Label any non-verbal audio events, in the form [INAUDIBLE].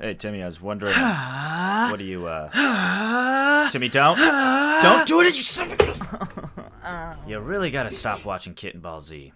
Hey, Timmy, I was wondering. [SIGHS] what do you, uh. [SIGHS] Timmy, don't. Don't [SIGHS] do it, you [LAUGHS] You really gotta stop watching Kitten Ball Z.